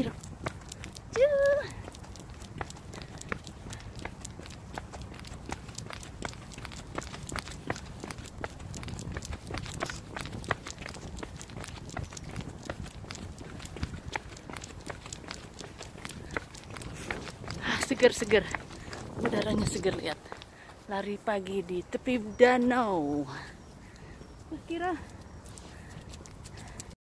kiri. Ah, seger seger. Udaranya seger lihat. Lari pagi di tepi danau. Kira